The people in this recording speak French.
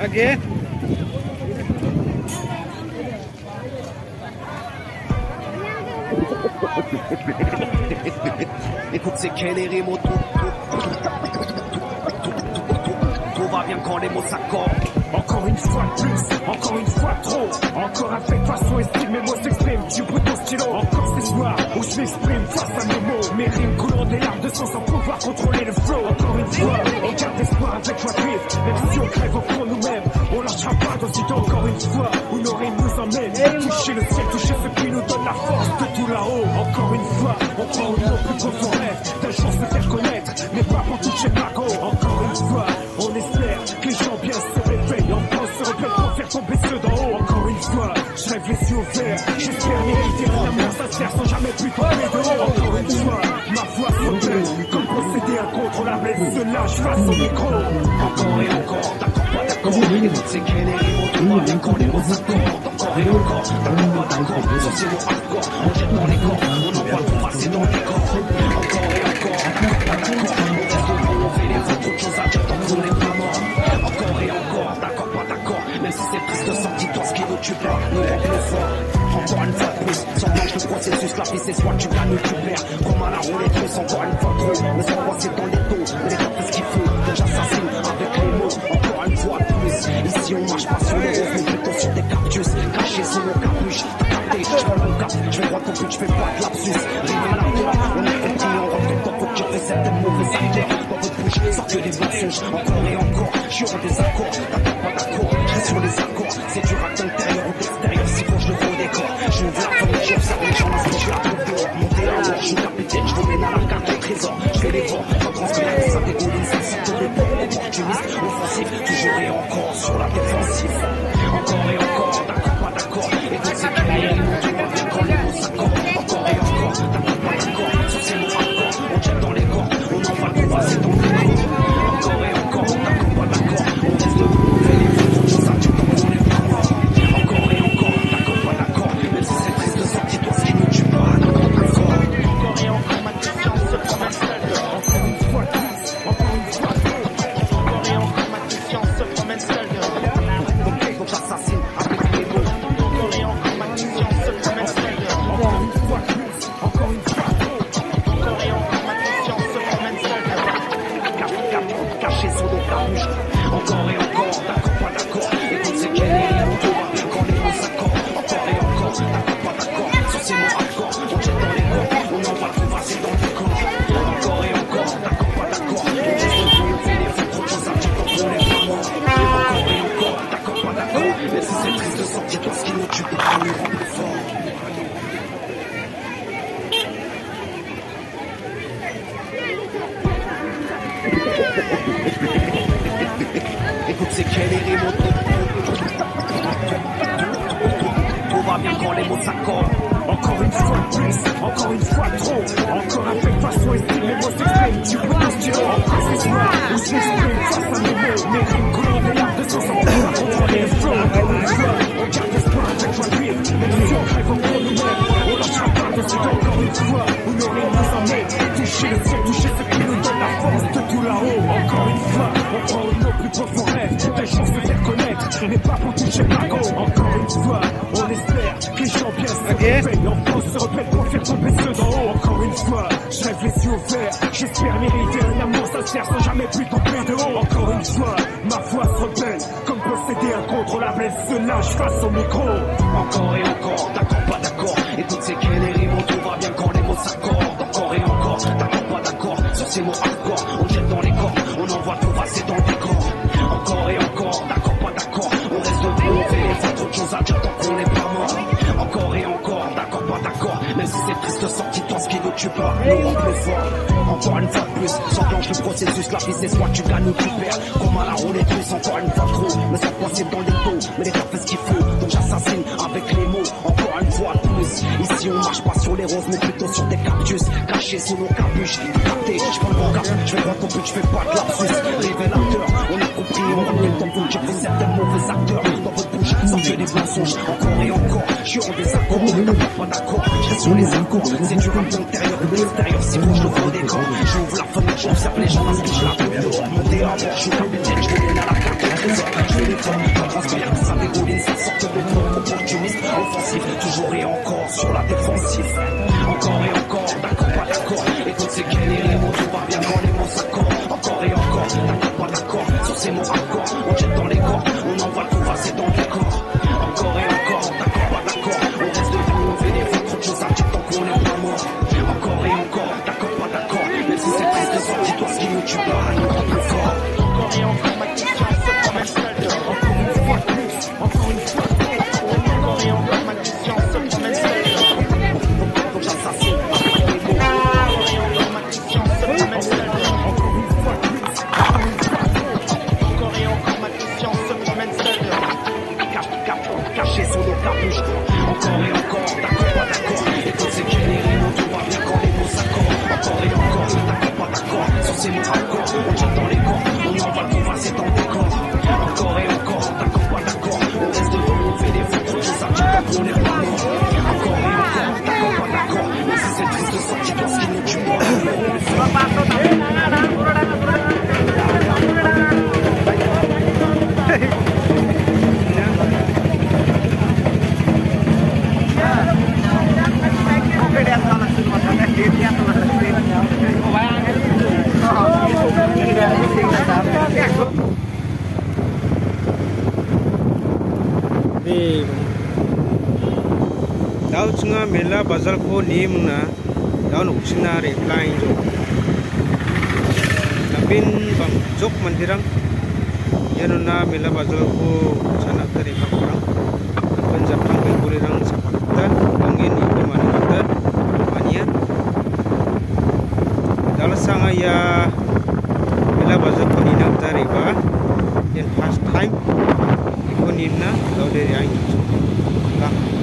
आगे Écoute ces quels les mots Tout va bien quand les mots s'accordent. Encore une fois plus, encore une fois trop. Encore avec façon estime, mes mots s'expriment. Tu bout ton stylo, encore ces soirs où je m'exprime Face à mes mots, mes rimes coulant des larmes de sang Sans pouvoir contrôler le on prend au plus rêve D'un jour se faire connaître, mais pas pour ma go Encore une fois, on espère que les gens bien se réveillent En France se pour faire tomber ceux d'en haut Encore une fois, je rêve les yeux ouverts J'espère un amour sincère sans jamais plus tomber de haut Encore une fois, ma voix s'opère Comme posséder incontrôlable et se lâche face au micro Encore et encore, d'accord, pas d'accord. C'est quel est quand les mots. Encore et encore, d'accord, pas d'accord. Jette dans les corps. Encore et encore, pas d'accord. Le pas d'accord. Même si c'est triste, senti-toi ce qui nous tue. Nous rend fort. Encore une fois de plus, sans le processus, la vie c'est soit tu gagnes ou tu perds. Comme à la roulette encore une fois sans moi c'est dans les dos, les ce qu'il faut. J'assassine avec les mots, encore une fois de plus. Ici on marche pas sur les roses, sur des cactus. Cachés sous nos capuches, t'as capté, au but, je fais pas de lapsus. Rive à la toi, on est compris, on rentre dans votre cœur, fait cette mauvaise acteur. Dans votre bouche, sort que des mensonges, encore et encore. Je suis en désaccord, d'accord, pas d'accord. Je reste sur les accords, c'est du rap d'intérieur ou d'extérieur, si bon je le fais au décor. Je ouvre la fenêtre, j'observe les gens, je la trouve dehors. Monter à bord, je suis capitaine, je vous à la carte des trésors. Je fais l'effort, je transfère, ça dégouline, ça sort des ports. Opportuniste, offensif, toujours et encore sur la défensive. Encore et encore, caché sous nos capuches. Encore et encore, d'accord, pas d'accord. Écoute, c'est Est Tout va bien quand les mots s'accordent. Encore une fois plus, encore une fois trop. Encore avec façon fois, je rêve les yeux ouverts J'espère mériter un amour sincère sans jamais plus tomber de Encore une fois, ma voix se rebelle Comme posséder incontrôlable, elle se lâche face au micro Encore et encore, d'accord, pas d'accord. Écoute, c'est quel est mots, tout va bien quand les mots s'accordent. Encore et encore, d'accord, pas d'accord. Sur ces mots pas, rend plus fort. Encore une fois de plus, s'enclenche le processus, la vie c'est soit tu gagnes ou tu perds. Comme à la roulette russe, encore une fois trop. Mais ça passe dans les dos, mais les gars fait ce qu'il faut. Donc j'assassine avec les mots, encore une fois de plus. Ici on marche pas sur les roses, mais plutôt sur des cactus. Cachés sous nos capuches, capté, je prends mon gars, je vais droit au but, je fais pas de lapsus. Révélateur, on a compris, on a mis le temps pour fait certains mauvais acteurs. Dans votre bouche, ça fait des mensonges, encore et sur des accords, on ne pas d'accord, sur les accords, c'est du rap d'intérieur, de l'extérieur, c'est moi je le des grands, j'ouvre la fenêtre, j'observe les gens, je la roule, mon dé à je la pétine, je à la carte, je les prends, j'embrasse bien, ça ça sort de opportuniste, offensif, toujours et encore sur la défensive. much On chante dans les c'est décor. Encore et encore, on attaque, on voit l'accord. On on fait des uksinga mela bazar ko limna daun uksina reply jo tabin bang jok mandirang yanuna mela bazar ko sana dari pakurang akan japang ke kulirang sapakatan angin ibu manakatan rupanya dalam sanga ya mela bazar ko ninang tariba yang first time ikut nina daun dari angin Thank you.